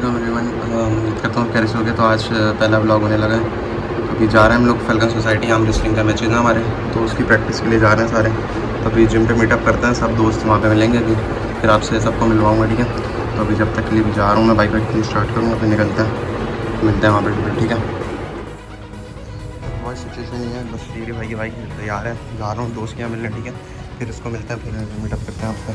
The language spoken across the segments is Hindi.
एवरीवन उम्मीद करता हूँ कैसे हो गए तो आज पहला ब्लॉग होने लगा है। अभी जा रहे हैं हम लोग फलगन सोसाइटी हम रेसलिंग का मैच है ना हमारे। तो उसकी प्रैक्टिस के लिए जा रहे हैं सारे। तो अभी जिम पे मीटअप करते हैं सब दोस्त वहाँ पे मिलेंगे अभी। फिर आपसे सबको मिलवाऊँगा ठीक है? तो अभी जब तक के लिए भी जा रहा हूँ मैं बाइक वाइक स्टार्ट करूँगा फिर निकलते हैं। मिलते हैं वहाँ पर ठीक है? बहुत सिचुएशन नहीं है बस मेरी भाई भाई तैयार है। जा रहा हूँ दोस्त के यहाँ मिलने ठीक है? फिर उसको मिलते हैं फिर मीटअप करते हैं आपसे।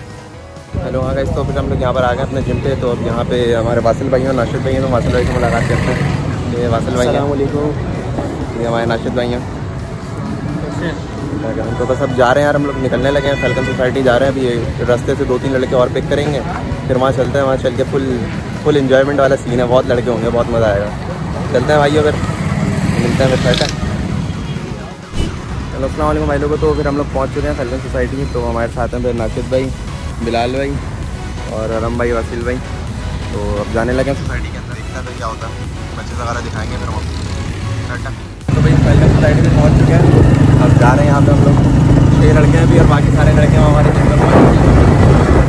हेलो हाँ गाइस तो फिर हम लोग यहाँ पर आ गए अपने जिम पे तो अब यहाँ पे हमारे वासिल भाई हैं नाशिद भाई हैं तो वासिल भाई से मुलाकात करते हैं। ये वासिल भाई हैं। ये हमारे नाशिद भाई हैं। हम तो बस अब जा रहे हैं यार हम लोग निकलने लगे हैं फैल्कन सोसाइटी जा रहे हैं अभी रास्ते से दो तीन लड़के और पिक करेंगे फिर वहाँ चलते हैं वहाँ चल के फुल फुल इन्जॉयमेंट वाला सीन है बहुत लड़के होंगे बहुत मज़ा आएगा। चलते हैं भाई अगर मिलते हैं फिर है। चलो असल भाई लोगों। तो फिर हम लोग पहुँच चुके हैं फैल्कन सोसाइटी में। तो हमारे साथ हैं फिर नाशिद भाई, बिलाल भाई और रम भाई वसील भाई। तो अब जाने लगे हैं सोसाइटी के अंदर। देखते हैं क्या होता है। बच्चे वगैरह दिखाएँगे फिर हम तो भाई, पहले सोसाइटी में पहुँच चुके हैं। अब जा रहे हैं यहाँ पर हम लोग। छः लड़के हैं भी और बाकी सारे लड़के हैं हमारे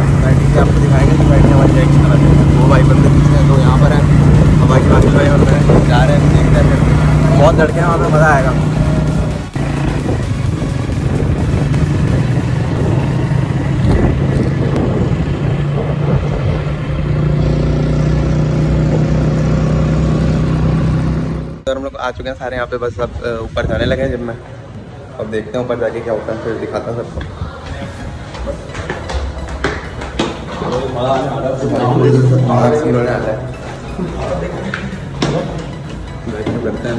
सोसाइटी से आपको दिखाएँगे सोसाइटी हमारी जाएगी तरह दो भाई बंदे पीछे हैं, दो यहाँ पर हैं। और बाकी बाकी भाई और जा रहे हैं। देखते हैं बहुत लड़के हैं, वहाँ पर मज़ा आएगा। आ चुके हैं सारे यहाँ पे, बस अब ऊपर जाने लगे हैं जिम में। अब देखते हैं ऊपर जाके क्या होता है, फिर दिखाता हूँ सबको। करते हैं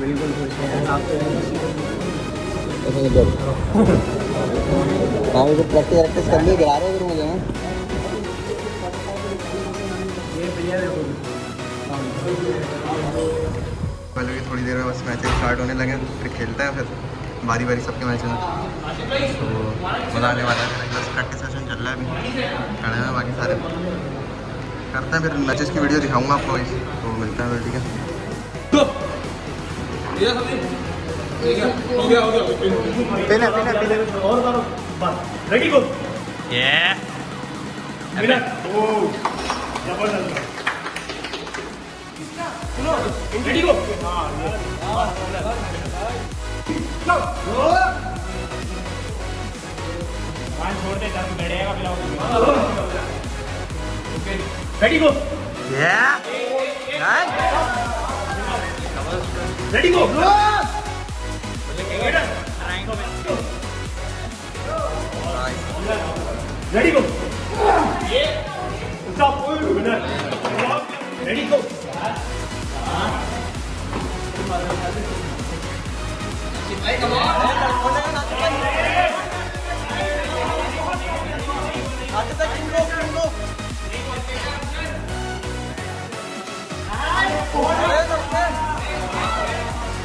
बिल्कुल मुझे प्रैक्टिस कर लिए गिरा रहे मुझे हाँ पहले थोड़ी देर में बस मैच स्टार्ट होने लगे फिर खेलते हैं फिर। बारी बारी सबके मैच में तो मज़ा आने वाला है। बस प्रैक्टिस सेशन चल रहा है अभी। खड़े हैं बाकी सारे। करते हैं फिर मैचेस की वीडियो दिखाऊँगा आपको इस तो मिलता है फिर ठीक है? पहले पहले पहले। रेडी गो ये रेडी गो दस बढ़ेगा ready go ready go ready go stop ready go Hey, come on!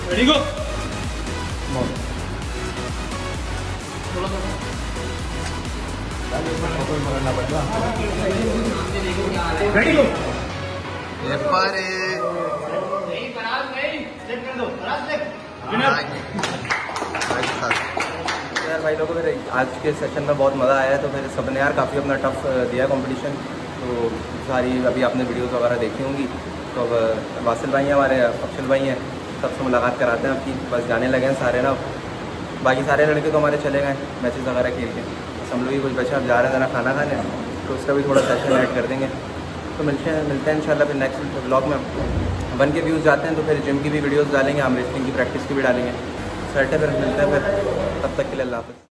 Ready go. Ready go. ये पारे नहीं फराज नहीं स्लिप कर दो फराज स्लिप यार भाई लोगों फिर आज के सेशन में बहुत मज़ा आया है तो फिर सबने यार काफ़ी अपना टफ दिया कंपटीशन तो सारी, अभी आपने वीडियोस वगैरह देखी होंगी। तो अब वासिल भाई हैं हमारे अफसल भाई हैं। सबसे मुलाकात कराते हैं आपकी। बस जाने लगे हैं सारे ना बाकी सारे लड़के तो हमारे चले गए मैचेस वगैरह खेल के। हम लोग भी कुछ बच्चे अब जा रहे हैं ना खाना खाने। तो उसका भी थोड़ा सेशन ऐड कर देंगे। तो मिलते हैं मिलते हैं इंशाल्लाह फिर नेक्स्ट ब्लॉग में। वन के व्यूज़ जाते हैं तो फिर जिम की भी वीडियोज़ डालेंगे हम रेस्लिंग की प्रैक्टिस की भी डालेंगे। सैटरडे फिर मिलते हैं फिर। तब तक के लिए अल्लाह हाफ़